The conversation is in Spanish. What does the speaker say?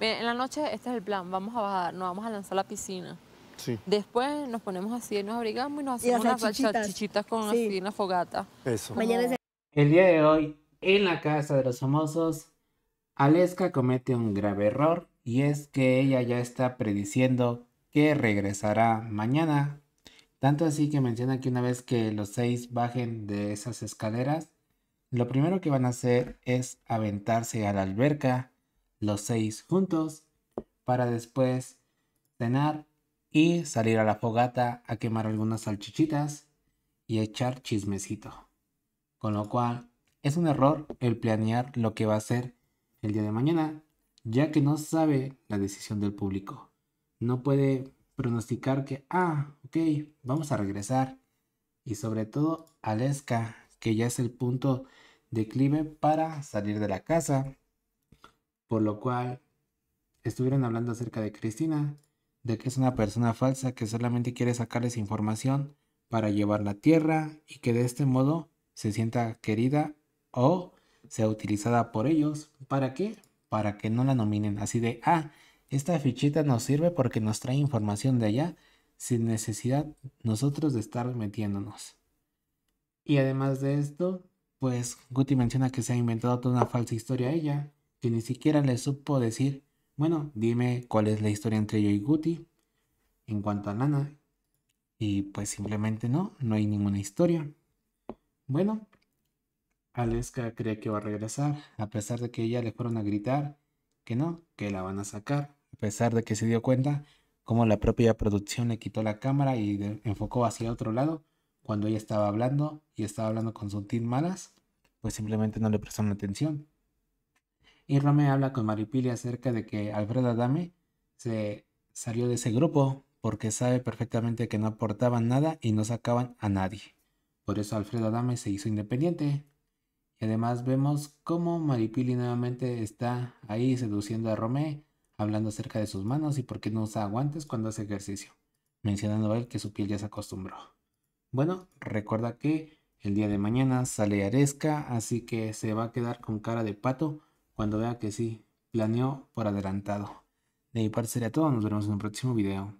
Bien, en la noche este es el plan, vamos a bajar, nos vamos a lanzar a la piscina. Sí, Después nos ponemos así, nos abrigamos y nos Y hacemos las unas salchichitas. con Sí. así una fogata. eso. Mañana El día de hoy, en la casa de los famosos, Aleska comete un grave error y es que ella ya está prediciendo que regresará mañana. Tanto así que menciona que una vez que los seis bajen de esas escaleras, lo primero que van a hacer es aventarse a la alberca, los seis juntos, para después cenar y salir a la fogata a quemar algunas salchichitas y echar chismecito. Con lo cual, es un error el planear lo que va a hacer el día de mañana, ya que no sabe la decisión del público. No puede pronosticar que, ah, ok, vamos a regresar. Y sobre todo, Aleska, que ya es el punto declive para salir de la casa. Por lo cual, estuvieron hablando acerca de Cristina, de que es una persona falsa que solamente quiere sacarles información para llevarla a tierra y que de este modo se sienta querida o sea utilizada por ellos. ¿Para qué? Para que no la nominen así de, ah, esta fichita nos sirve porque nos trae información de allá sin necesidad nosotros de estar metiéndonos. Y además de esto, pues Guti menciona que se ha inventado toda una falsa historia a ella, que ni siquiera le supo decir, bueno, dime cuál es la historia entre yo y Guti en cuanto a Nana. Y pues simplemente no, no hay ninguna historia. Bueno, Aleska cree que va a regresar, a pesar de que ella le fueron a gritar que no, que la van a sacar, a pesar de que se dio cuenta como la propia producción le quitó la cámara y enfocó hacia otro lado cuando ella estaba hablando y estaba hablando con su team malas, pues simplemente no le prestaron atención. Y Rome habla con Maripili acerca de que Alfredo Adame se salió de ese grupo porque sabe perfectamente que no aportaban nada y no sacaban a nadie. Por eso Alfredo Adame se hizo independiente. Y además vemos cómo Maripili nuevamente está ahí seduciendo a Romé, hablando acerca de sus manos y por qué no usa guantes cuando hace ejercicio, mencionando a él que su piel ya se acostumbró. Bueno, recuerda que el día de mañana sale Aresca, así que se va a quedar con cara de pato cuando vea que sí, planeó por adelantado. De mi parte sería todo, nos veremos en un próximo video.